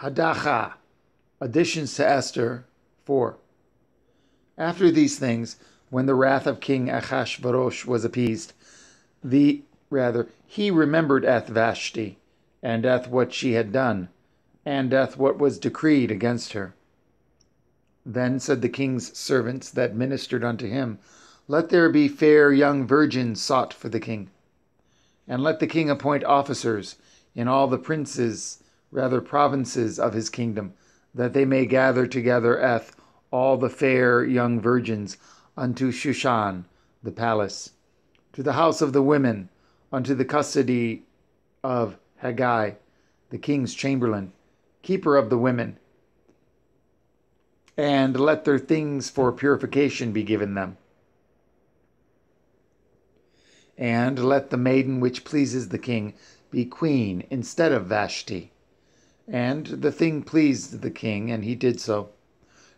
Hadacha, additions to Esther 4. After these things, when the wrath of King Achashvarosh was appeased, the rather he remembered Eth Vashti, and doth what she had done, and doth what was decreed against her. Then said the king's servants that ministered unto him, Let there be fair young virgins sought for the king. And let the king appoint officers in all the princes, rather provinces of his kingdom, that they may gather together eth all the fair young virgins unto Shushan, the palace, to the house of the women, unto the custody of Hegai, the king's chamberlain, keeper of the women, and let their things for purification be given them. And let the maiden which pleases the king be queen instead of Vashti. And the thing pleased the king, and he did so.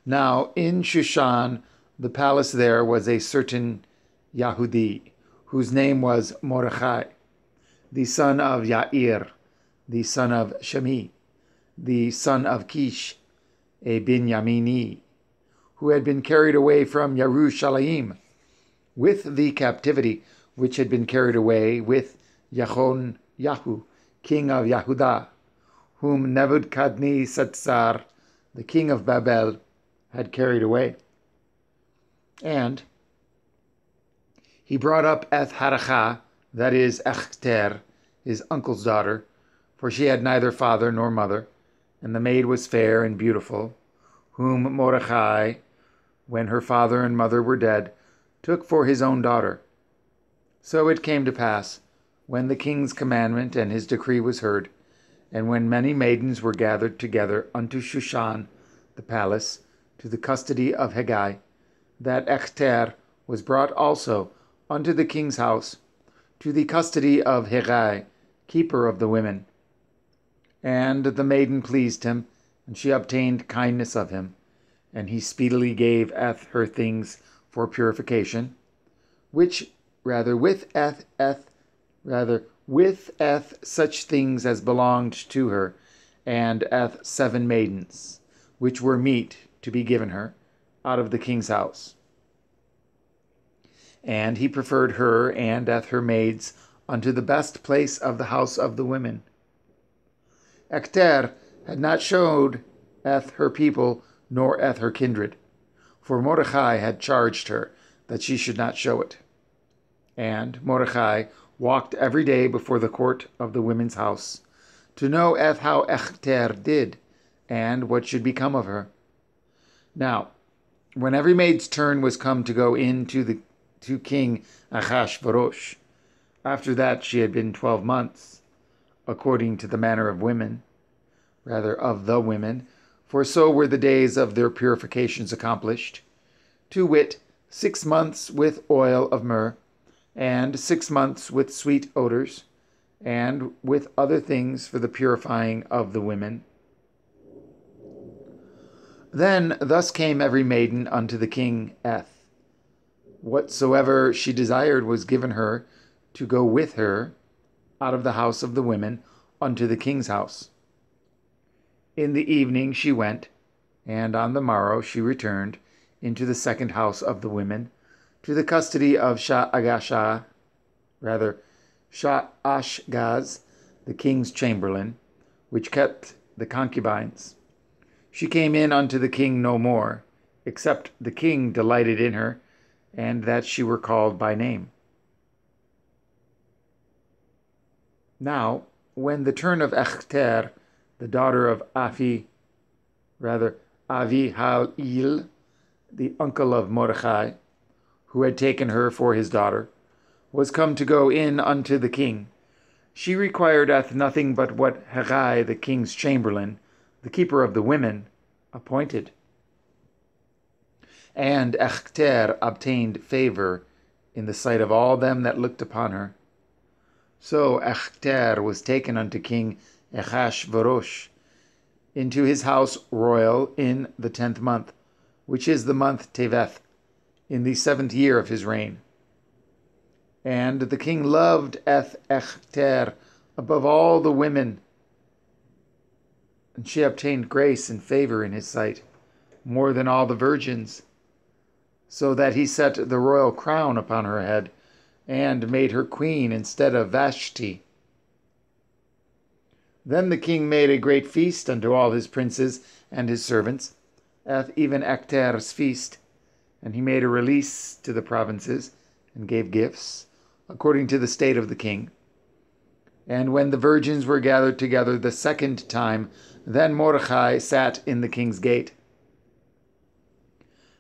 Now in Shushan, the palace there, was a certain Yahudi, whose name was Mordechai, the son of Yair, the son of Shemi, the son of Kish, a Binyamini, who had been carried away from Yerushalayim with the captivity which had been carried away with Yachon Yahu, king of Yahudah, whom Nebuchadnezzar, the king of Babel, had carried away. And he brought up Eth Haracha, that is, Echter, his uncle's daughter, for she had neither father nor mother, and the maid was fair and beautiful, whom Mordecai, when her father and mother were dead, took for his own daughter. So it came to pass, when the king's commandment and his decree was heard, and when many maidens were gathered together unto Shushan, the palace, to the custody of Hegai, that Echter was brought also unto the king's house, to the custody of Hegai, keeper of the women. And the maiden pleased him, and she obtained kindness of him, and he speedily gave Eth her things for purification, which rather with Eth Eth rather with Eth such things as belonged to her, and Eth seven maidens, which were meet to be given her, out of the king's house. And he preferred her and Eth her maids unto the best place of the house of the women. Ecter had not showed Eth her people, nor Eth her kindred, for Mordecai had charged her that she should not show it. And Mordecai walked every day before the court of the women's house, to know Eth how Ecter did, and what should become of her. Now, when every maid's turn was come to go in to the to King Achashvarosh, after that she had been twelve months, according to the manner of women, rather of the women, for so were the days of their purifications accomplished, to wit, six months with oil of myrrh, and six months with sweet odors, and with other things for the purifying of the women. Then thus came every maiden unto the king Eth. Whatsoever she desired was given her to go with her out of the house of the women unto the king's house. In the evening she went, and on the morrow she returned into the second house of the women, to the custody of Sha'agasha, rather Sha'ashgaz, the king's chamberlain, which kept the concubines. She came in unto the king no more, except the king delighted in her, and that she were called by name. Now, when the turn of Echter, the daughter of Afi, rather Avi Halil, the uncle of Mordechai, who had taken her for his daughter, was come to go in unto the king, she required hath nothing but what Hegai, the king's chamberlain, the keeper of the women, appointed. And Echter obtained favor in the sight of all them that looked upon her. So Echter was taken unto King Achashvarosh into his house royal in the tenth month, which is the month Teveth, in the seventh year of his reign. And the king loved Eth Echter above all the women and she obtained grace and favor in his sight, more than all the virgins, so that he set the royal crown upon her head, and made her queen instead of Vashti. Then the king made a great feast unto all his princes and his servants, at even Ecter's feast, and he made a release to the provinces, and gave gifts, according to the state of the king. And when the virgins were gathered together the second time, then Mordecai sat in the king's gate.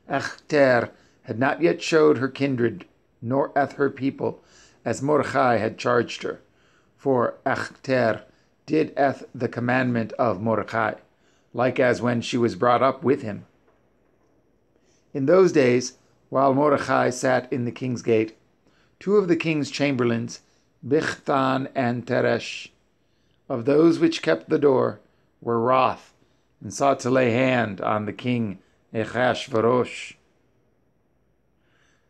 Ecter had not yet showed her kindred, nor eth her people, as Mordecai had charged her. For Ecter did eth the commandment of Mordecai, like as when she was brought up with him. In those days, while Mordecai sat in the king's gate, two of the king's chamberlains, Bigthan and Teresh, of those which kept the door, were wroth, and sought to lay hand on the king Achashvarosh.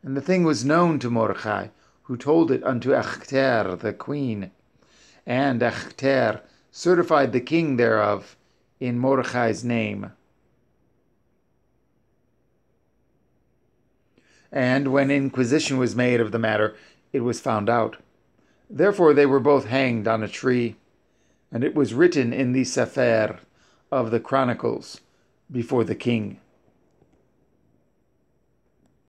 And the thing was known to Mordecai, who told it unto Ecter the queen. And Ecter certified the king thereof in Mordecai's name. And when inquisition was made of the matter, it was found out. Therefore they were both hanged on a tree, and it was written in the Sefer of the Chronicles before the king.